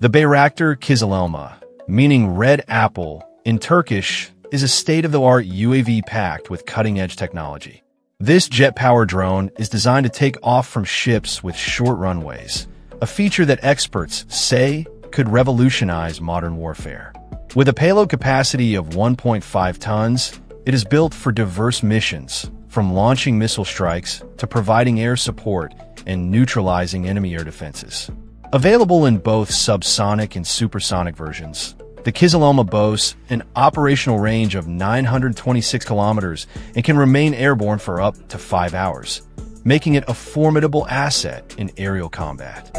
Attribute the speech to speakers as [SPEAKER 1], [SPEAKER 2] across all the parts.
[SPEAKER 1] The Bayraktar Kızılelma, meaning red apple, in Turkish, is a state-of-the-art UAV packed with cutting-edge technology. This jet-powered drone is designed to take off from ships with short runways, a feature that experts say could revolutionize modern warfare. With a payload capacity of 1.5 tons, it is built for diverse missions, from launching missile strikes to providing air support and neutralizing enemy air defenses. Available in both subsonic and supersonic versions, the Kızılelma boasts an operational range of 926 kilometers and can remain airborne for up to five hours, making it a formidable asset in aerial combat.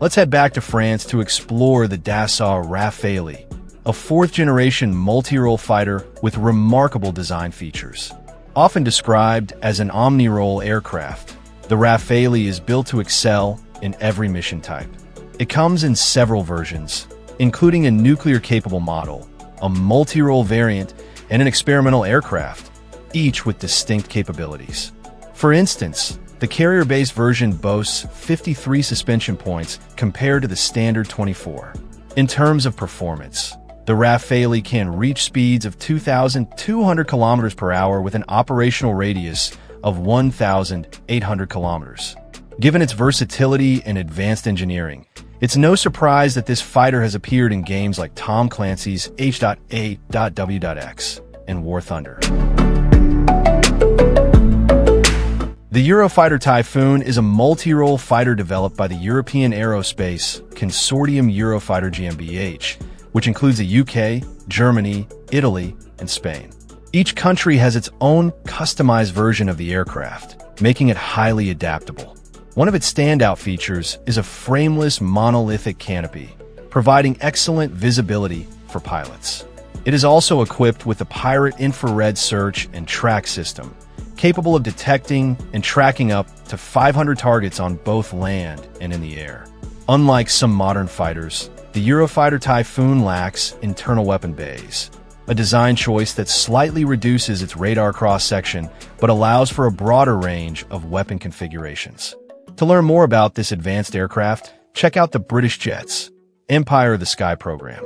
[SPEAKER 1] Let's head back to France to explore the Dassault Rafale, a fourth-generation multi-role fighter with remarkable design features. Often described as an omni-role aircraft, the Rafale is built to excel in every mission type. It comes in several versions, including a nuclear-capable model, a multi-role variant, and an experimental aircraft, each with distinct capabilities. For instance, the carrier-based version boasts 53 suspension points compared to the standard 24. In terms of performance, the Rafale can reach speeds of 2,200 kilometers per hour with an operational radius of 1,800 kilometers. Given its versatility and advanced engineering, it's no surprise that this fighter has appeared in games like Tom Clancy's H.A.W.X and War Thunder. The Eurofighter Typhoon is a multi-role fighter developed by the European Aerospace Consortium Eurofighter GmbH, which includes the UK, Germany, Italy, and Spain. Each country has its own customized version of the aircraft, making it highly adaptable. One of its standout features is a frameless monolithic canopy, providing excellent visibility for pilots. It is also equipped with a Pirate infrared search and track system, capable of detecting and tracking up to 500 targets on both land and in the air. Unlike some modern fighters, the Eurofighter Typhoon lacks internal weapon bays, a design choice that slightly reduces its radar cross-section but allows for a broader range of weapon configurations. To learn more about this advanced aircraft, check out the British Jets Empire of the Sky program.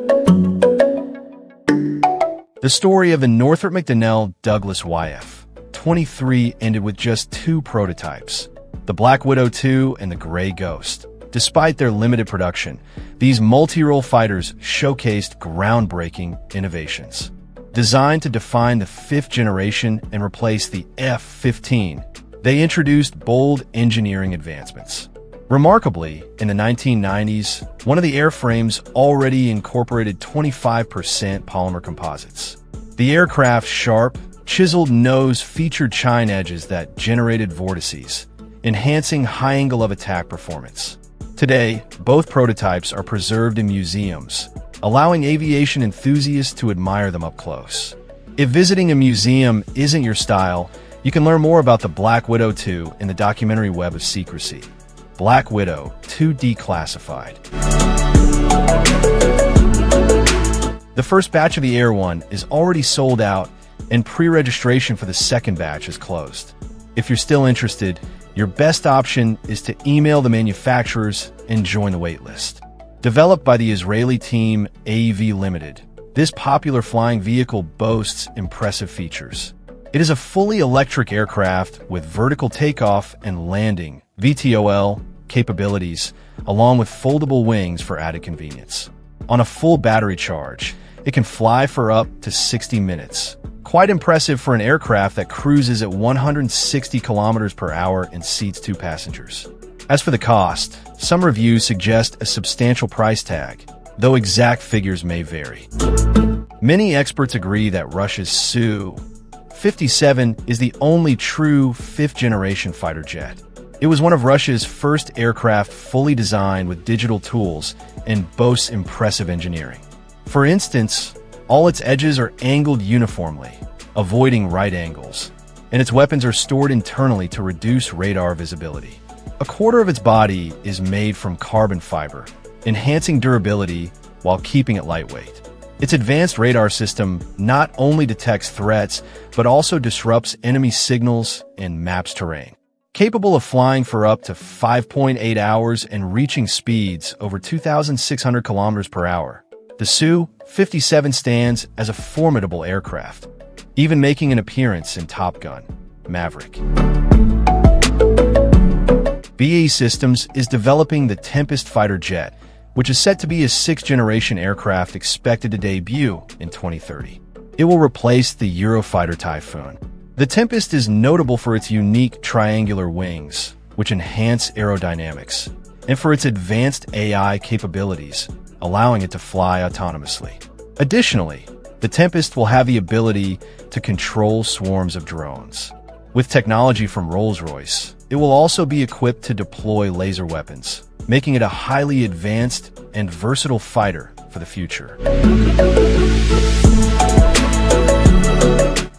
[SPEAKER 1] The story of the Northrop McDonnell Douglas YF 23 ended with just two prototypes, the Black Widow 2 and the Grey Ghost. Despite their limited production, these multi-role fighters showcased groundbreaking innovations. Designed to define the fifth generation and replace the F-15, they introduced bold engineering advancements. Remarkably, in the 1990s, one of the airframes already incorporated 25% polymer composites. The aircraft's sharp, chiseled nose featured chine edges that generated vortices, enhancing high angle of attack performance. Today, both prototypes are preserved in museums, allowing aviation enthusiasts to admire them up close. If visiting a museum isn't your style, you can learn more about the Black Widow 2 in the documentary Web of Secrecy. Black Widow 2 Declassified. The first batch of the Air One is already sold out, and pre-registration for the second batch is closed. If you're still interested, your best option is to email the manufacturers and join the waitlist. Developed by the Israeli team AEV Limited, this popular flying vehicle boasts impressive features. It is a fully electric aircraft with vertical takeoff and landing VTOL capabilities, along with foldable wings for added convenience. On a full battery charge, it can fly for up to 60 minutes, Quite impressive for an aircraft that cruises at 160 kilometers per hour and seats two passengers. As for the cost, some reviews suggest a substantial price tag, though exact figures may vary. Many experts agree that Russia's Su-57 is the only true fifth-generation fighter jet. It was one of Russia's first aircraft fully designed with digital tools and boasts impressive engineering. For instance, all its edges are angled uniformly, avoiding right angles, and its weapons are stored internally to reduce radar visibility. A quarter of its body is made from carbon fiber, enhancing durability while keeping it lightweight. Its advanced radar system not only detects threats, but also disrupts enemy signals and maps terrain. Capable of flying for up to 5.8 hours and reaching speeds over 2,600 kilometers per hour, the Su-57 stands as a formidable aircraft, even making an appearance in Top Gun, Maverick. BAE Systems is developing the Tempest fighter jet, which is set to be a sixth-generation aircraft expected to debut in 2030. It will replace the Eurofighter Typhoon. The Tempest is notable for its unique triangular wings, which enhance aerodynamics, and for its advanced AI capabilities, allowing it to fly autonomously. Additionally, the Tempest will have the ability to control swarms of drones. With technology from Rolls-Royce, it will also be equipped to deploy laser weapons, making it a highly advanced and versatile fighter for the future.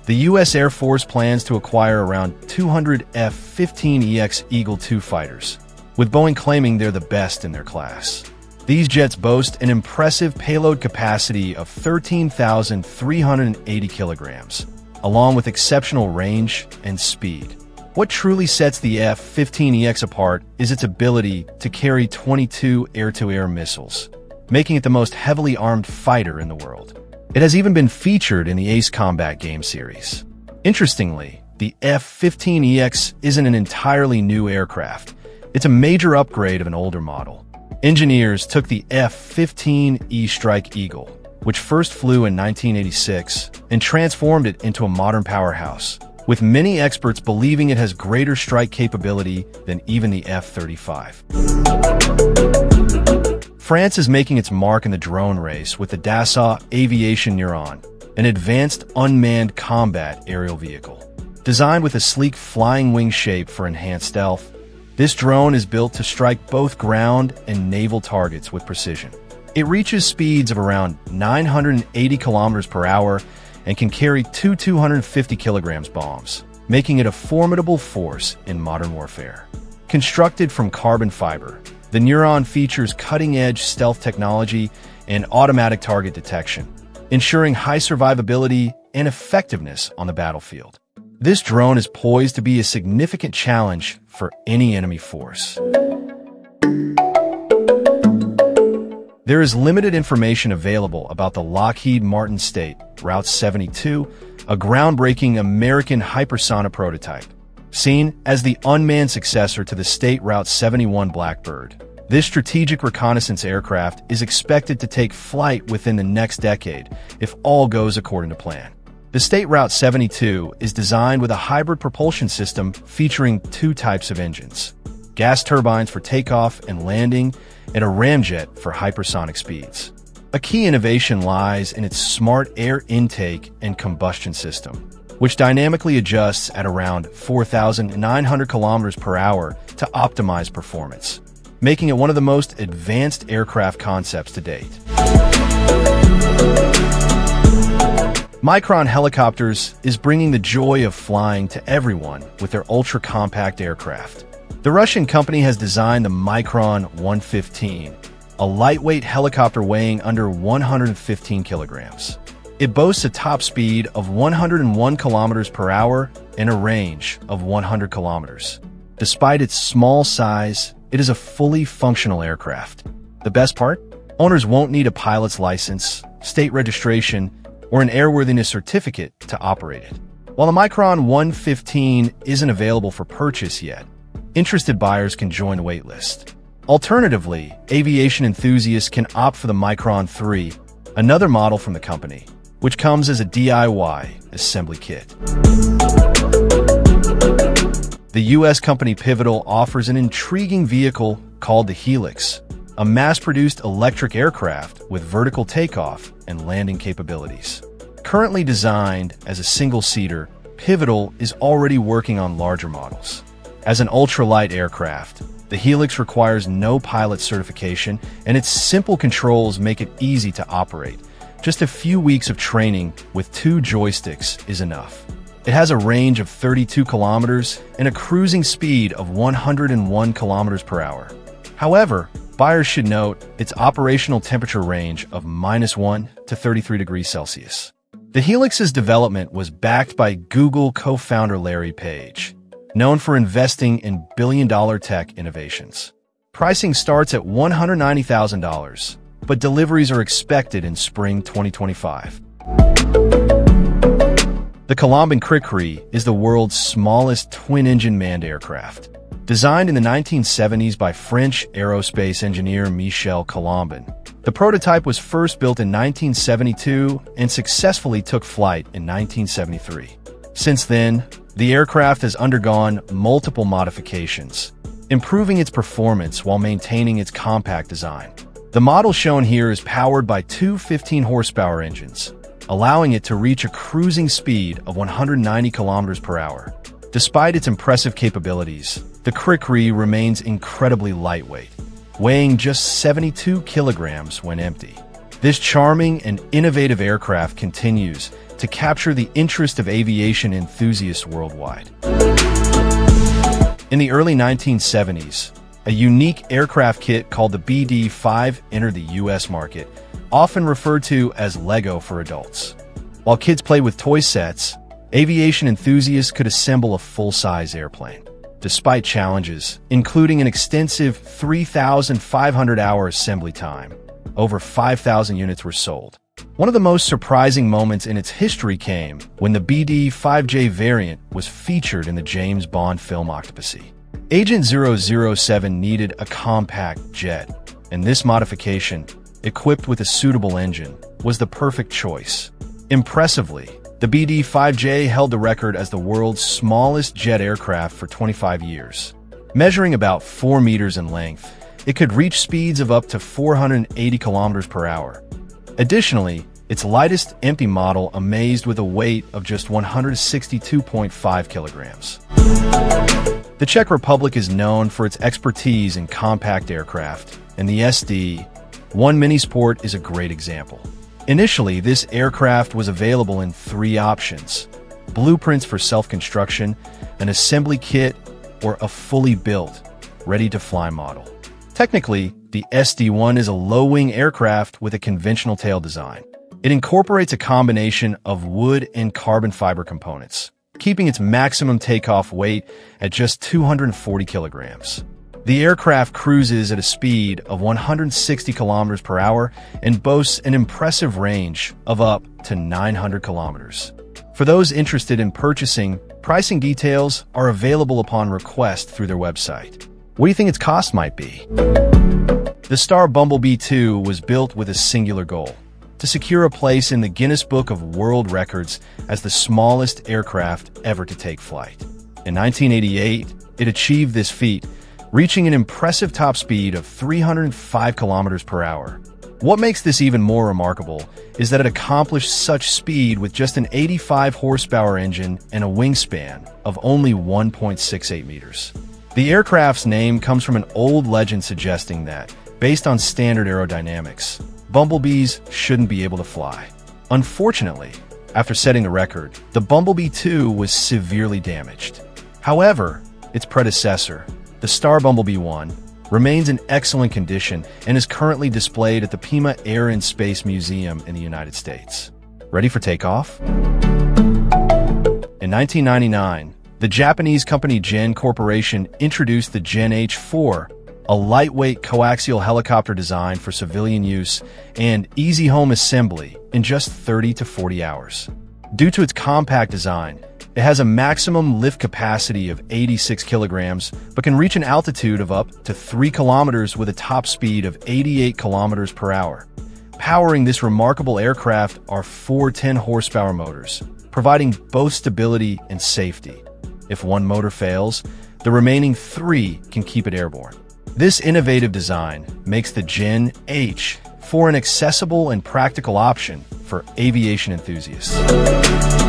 [SPEAKER 1] The U.S. Air Force plans to acquire around 200 F-15EX Eagle II fighters, with Boeing claiming they're the best in their class. These jets boast an impressive payload capacity of 13,380 kilograms, along with exceptional range and speed. What truly sets the F-15EX apart is its ability to carry 22 air-to-air missiles, making it the most heavily armed fighter in the world. It has even been featured in the Ace Combat game series. Interestingly, the F-15EX isn't an entirely new aircraft. It's a major upgrade of an older model. Engineers took the F-15E Strike Eagle, which first flew in 1986, and transformed it into a modern powerhouse, with many experts believing it has greater strike capability than even the F-35. France is making its mark in the drone race with the Dassault Aviation Neuron, an advanced unmanned combat aerial vehicle. Designed with a sleek flying wing shape for enhanced stealth, this drone is built to strike both ground and naval targets with precision. It reaches speeds of around 980 kilometers per hour and can carry two 250 kilograms bombs, making it a formidable force in modern warfare. Constructed from carbon fiber, the Neuron features cutting-edge stealth technology and automatic target detection, ensuring high survivability and effectiveness on the battlefield. This drone is poised to be a significant challenge for any enemy force. There is limited information available about the Lockheed Martin State Route 72, a groundbreaking American hypersonic prototype. Seen as the unmanned successor to the State Route 71 Blackbird, this strategic reconnaissance aircraft is expected to take flight within the next decade if all goes according to plan. The State Route 72 is designed with a hybrid propulsion system featuring two types of engines, gas turbines for takeoff and landing, and a ramjet for hypersonic speeds. A key innovation lies in its smart air intake and combustion system, which dynamically adjusts at around 4,900 kilometers per hour to optimize performance, making it one of the most advanced aircraft concepts to date. Micron Helicopters is bringing the joy of flying to everyone with their ultra-compact aircraft. The Russian company has designed the Micron 115, a lightweight helicopter weighing under 115 kilograms. It boasts a top speed of 101 kilometers per hour and a range of 100 kilometers. Despite its small size, it is a fully functional aircraft. The best part? Owners won't need a pilot's license, state registration, or an airworthiness certificate to operate it. While the Micron 115 isn't available for purchase yet, interested buyers can join the waitlist. Alternatively, aviation enthusiasts can opt for the Micron 3, another model from the company, which comes as a DIY assembly kit. The U.S. company Pivotal offers an intriguing vehicle called the Helix, a mass-produced electric aircraft with vertical takeoff and landing capabilities. Currently designed as a single-seater, Pivotal is already working on larger models. As an ultralight aircraft, the Helix requires no pilot certification, and its simple controls make it easy to operate. Just a few weeks of training with two joysticks is enough. It has a range of 32 kilometers and a cruising speed of 101 kilometers per hour. However, buyers should note its operational temperature range of minus 1 to 33 degrees Celsius. The Helix's development was backed by Google co-founder Larry Page, known for investing in billion-dollar tech innovations. Pricing starts at $190,000, but deliveries are expected in spring 2025. The Colomban Cricri is the world's smallest twin-engine manned aircraft. Designed in the 1970s by French aerospace engineer Michel Colomban, the prototype was first built in 1972 and successfully took flight in 1973. Since then, the aircraft has undergone multiple modifications, improving its performance while maintaining its compact design. The model shown here is powered by two 15-horsepower engines, allowing it to reach a cruising speed of 190 kilometers per hour. Despite its impressive capabilities, the Cricri remains incredibly lightweight, weighing just 72 kilograms when empty. This charming and innovative aircraft continues to capture the interest of aviation enthusiasts worldwide. In the early 1970s, a unique aircraft kit called the BD-5 entered the U.S. market, often referred to as Lego for adults. While kids play with toy sets, aviation enthusiasts could assemble a full-size airplane. Despite challenges, including an extensive 3,500-hour assembly time, over 5,000 units were sold. One of the most surprising moments in its history came when the BD-5J variant was featured in the James Bond film Octopussy. Agent 007 needed a compact jet, and this modification, equipped with a suitable engine, was the perfect choice. Impressively, the BD-5J held the record as the world's smallest jet aircraft for 25 years. Measuring about 4 meters in length, it could reach speeds of up to 480 kilometers per hour, Additionally, its lightest empty model amazed with a weight of just 162.5 kilograms. The Czech Republic is known for its expertise in compact aircraft, and the SD-1 Minisport is a great example. Initially, this aircraft was available in three options, blueprints for self-construction, an assembly kit, or a fully built, ready-to-fly model. Technically, the SD-1 is a low-wing aircraft with a conventional tail design. It incorporates a combination of wood and carbon fiber components, keeping its maximum takeoff weight at just 240 kilograms. The aircraft cruises at a speed of 160 kilometers per hour and boasts an impressive range of up to 900 kilometers. For those interested in purchasing, pricing details are available upon request through their website. What do you think its cost might be? The Starr Bumblebee 2 was built with a singular goal to secure a place in the Guinness Book of World Records as the smallest aircraft ever to take flight. In 1988, it achieved this feat, reaching an impressive top speed of 305 kilometers per hour. What makes this even more remarkable is that it accomplished such speed with just an 85 horsepower engine and a wingspan of only 1.68 meters. The aircraft's name comes from an old legend suggesting that Based on standard aerodynamics, bumblebees shouldn't be able to fly. Unfortunately, after setting the record, the Bumblebee 2 was severely damaged. However, its predecessor, the Starr Bumblebee 1, remains in excellent condition and is currently displayed at the Pima Air and Space Museum in the United States. Ready for takeoff? In 1999, the Japanese company Gen Corporation introduced the Gen H4 a lightweight coaxial helicopter design for civilian use, and easy home assembly in just 30 to 40 hours. Due to its compact design, it has a maximum lift capacity of 86 kilograms, but can reach an altitude of up to 3 kilometers with a top speed of 88 kilometers per hour. Powering this remarkable aircraft are four 10 horsepower motors, providing both stability and safety. If one motor fails, the remaining three can keep it airborne. This innovative design makes the Gen H for an accessible and practical option for aviation enthusiasts.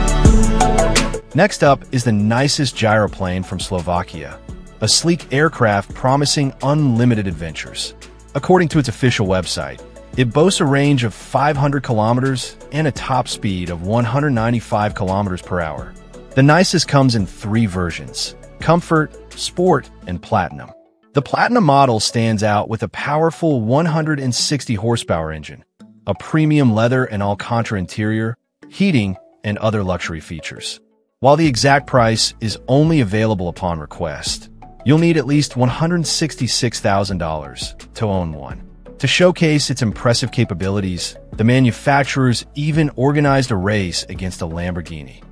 [SPEAKER 1] Next up is the Nisus gyroplane from Slovakia, a sleek aircraft promising unlimited adventures. According to its official website, it boasts a range of 500 kilometers and a top speed of 195 kilometers per hour. The Nisus comes in three versions, Comfort, Sport, and Platinum. The Platinum model stands out with a powerful 160 horsepower engine, a premium leather and Alcantara interior, heating, and other luxury features. While the exact price is only available upon request, you'll need at least $166,000 to own one. To showcase its impressive capabilities, the manufacturers even organized a race against a Lamborghini.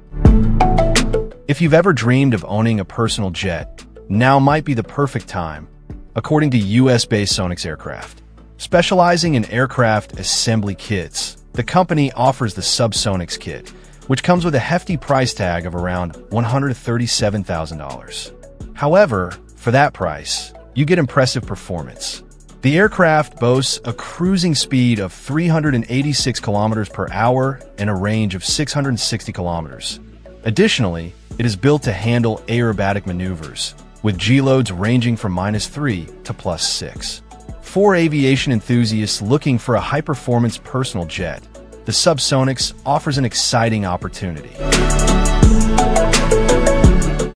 [SPEAKER 1] If you've ever dreamed of owning a personal jet, now might be the perfect time, according to US-based Sonex Aircraft. Specializing in aircraft assembly kits, the company offers the SubSonex kit, which comes with a hefty price tag of around $137,000. However, for that price, you get impressive performance. The aircraft boasts a cruising speed of 386 kilometers per hour and a range of 660 kilometers. Additionally, it is built to handle aerobatic maneuvers, with G-loads ranging from minus 3 to plus 6. For aviation enthusiasts looking for a high-performance personal jet, the SubSonex offers an exciting opportunity.